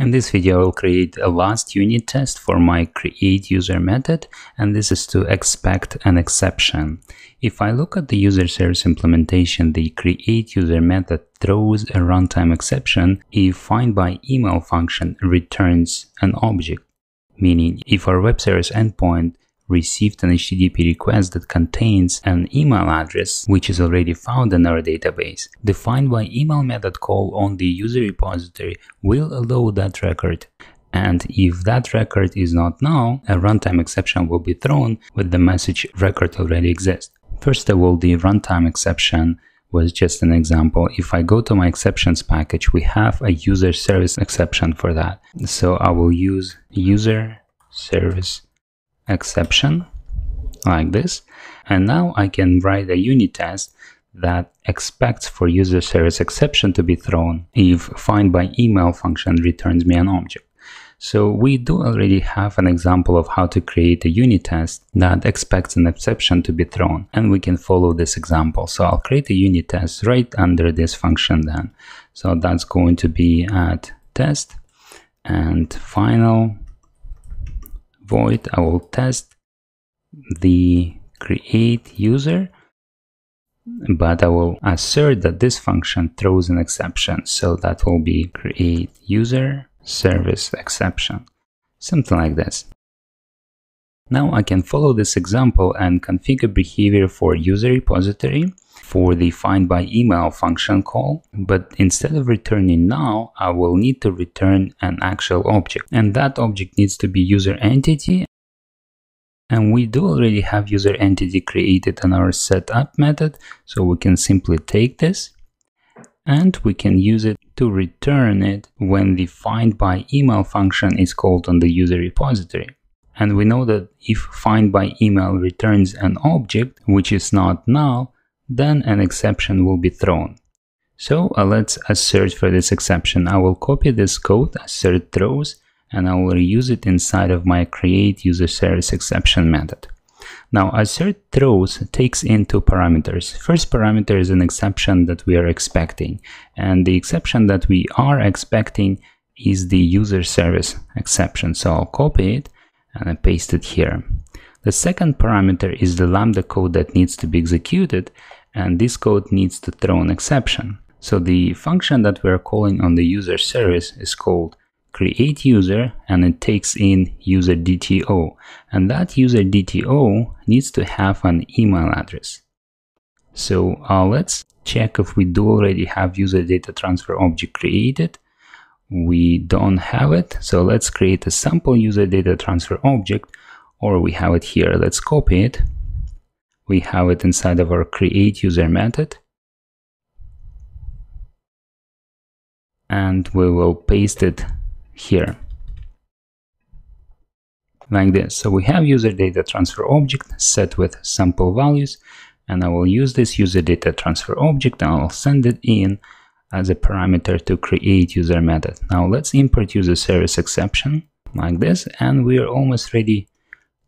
In this video, I will create a last unit test for my create user method, and this is to expect an exception. If I look at the user service implementation, the create user method throws a runtime exception if find by email function returns an object, meaning if our web service endpoint received an HTTP request that contains an email address which is already found in our database. The find by email method call on the user repository will allow that record and if that record is not null, a runtime exception will be thrown with the message record already exists. First of all, the runtime exception was just an example. If I go to my exceptions package, we have a user service exception for that. So I will use user service exception like this. And now I can write a unit test that expects for user service exception to be thrown if find by email function returns me an object. So we do already have an example of how to create a unit test that expects an exception to be thrown and we can follow this example. So I'll create a unit test right under this function then. So that's going to be at test and final void, I will test the create user, but I will assert that this function throws an exception. So that will be create user service exception, something like this. Now I can follow this example and configure behavior for user repository for the find by email function call, but instead of returning now, I will need to return an actual object. And that object needs to be user entity. And we do already have user entity created in our setup method, so we can simply take this and we can use it to return it when the find by email function is called on the user repository. And we know that if find by email returns an object which is not null, then an exception will be thrown. So uh, let's assert for this exception. I will copy this code, assert throws, and I will reuse it inside of my create user service exception method. Now assert throws takes in two parameters. First parameter is an exception that we are expecting, and the exception that we are expecting is the user service exception. So I'll copy it and I paste it here. The second parameter is the lambda code that needs to be executed and this code needs to throw an exception. So the function that we're calling on the user service is called create user and it takes in user DTO and that user DTO needs to have an email address. So uh, let's check if we do already have user data transfer object created. We don't have it. So let's create a sample user data transfer object or we have it here. Let's copy it we have it inside of our create user method. And we will paste it here like this. So we have user data transfer object set with sample values and I will use this user data transfer object and I'll send it in as a parameter to create user method. Now let's import user service exception like this and we are almost ready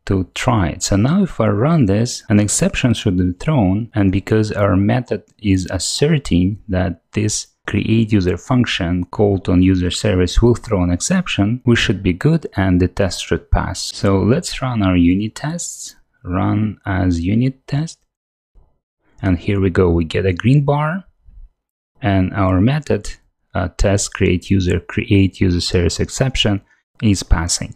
to try it. So now if I run this, an exception should be thrown. And because our method is asserting that this create user function called on user service will throw an exception, we should be good and the test should pass. So let's run our unit tests, run as unit test. And here we go, we get a green bar and our method uh, test create user create user service exception is passing.